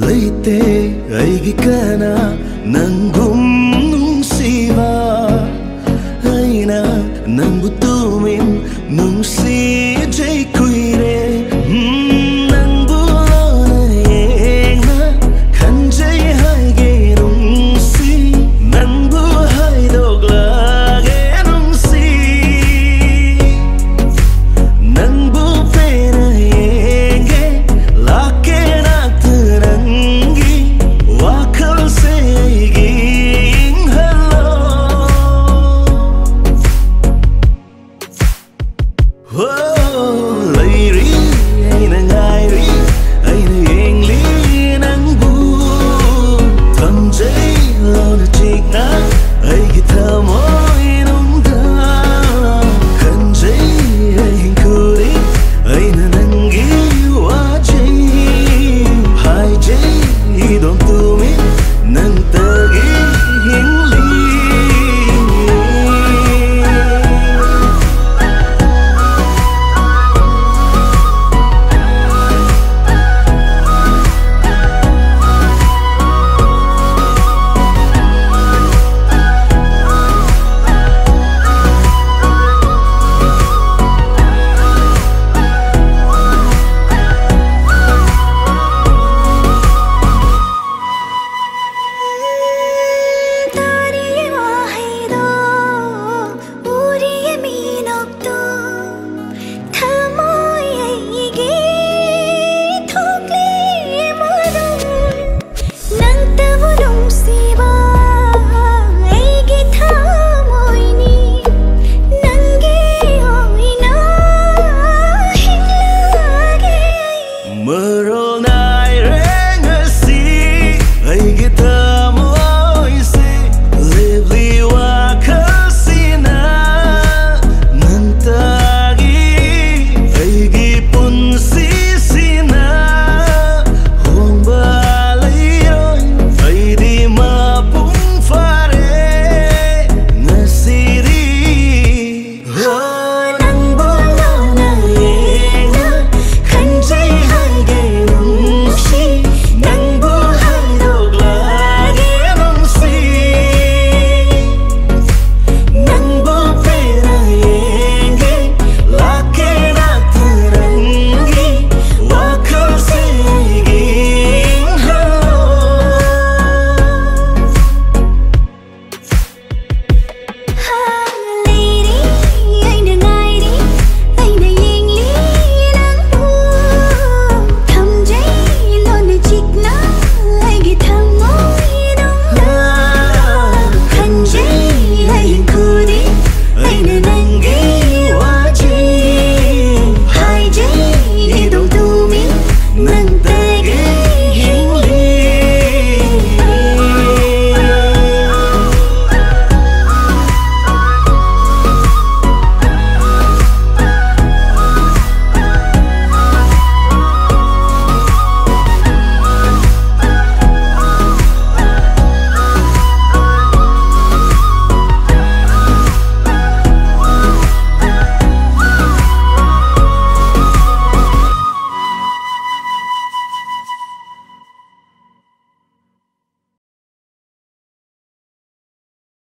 ಲೈತೆ ಐಗಿಕನ ನಂಗುನ್ನು ಸಿವ ಐನ ನಂಬು ತೂಮಿನ್ ನುಂಸಿ ಜೈಕು oh.